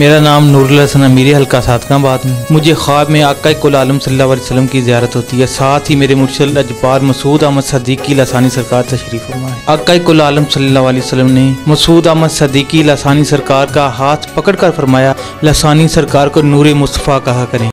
मेरा नाम नूरुल हसन अमीरी हल्का सादकाबाद में। मुझे ख्वाब में आका कुल आलम सल्ला वसलम वसल्लम की ज़्यारत होती है। साथ ही मेरे मुर्शल अजबार मसूद अहमद सदीकी लसानी सरकार तशरीफ़ फरमाए। आका कुल आलम सल्लल्लाहु वसल्लम ने मसूद अहमद सदीकी लसानी सरकार का हाथ पकड़ कर फरमाया, लसानी सरकार को नूर मुस्तफ़ा कहा करें।